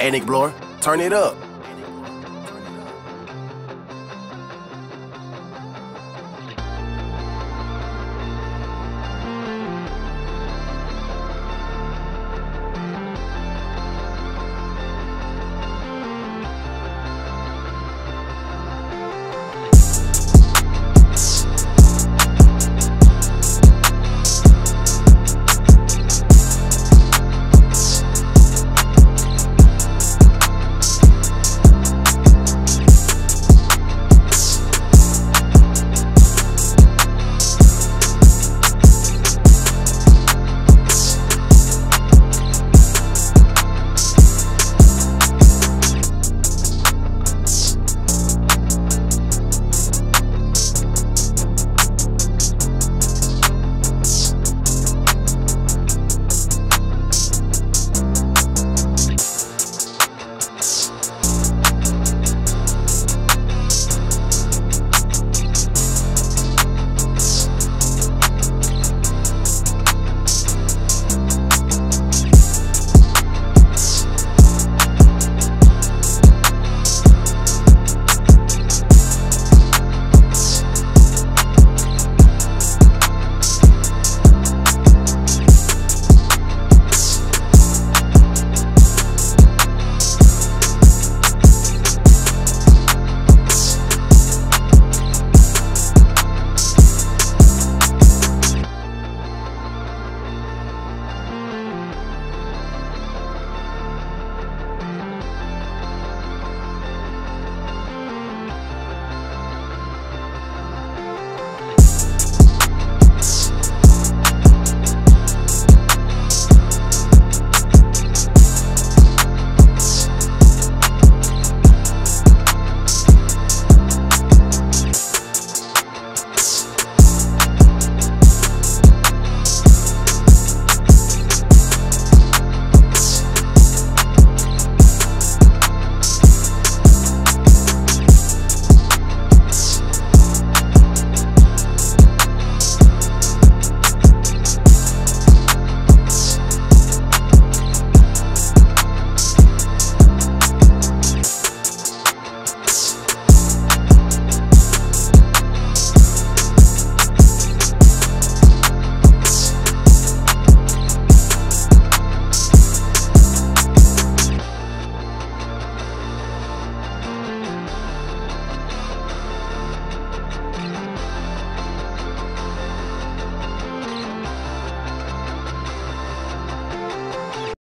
And explore. Turn it up.